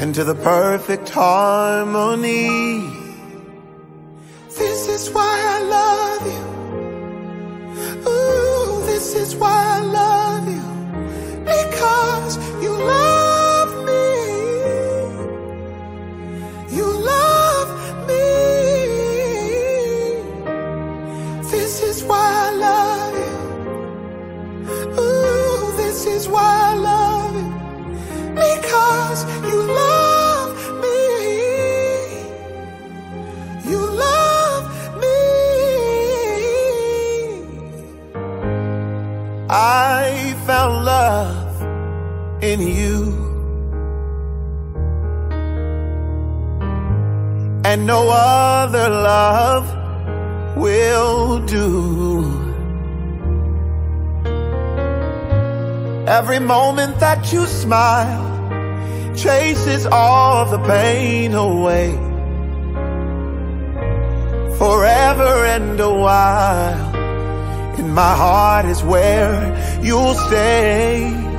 into the perfect harmony. This is why I love you. Ooh, this is why I love you. Because you love me. You love me. This is why I love you. Ooh, this is why I love you. Because you love I found love in you. And no other love will do. Every moment that you smile chases all the pain away. Forever and a while, my heart is where you'll stay.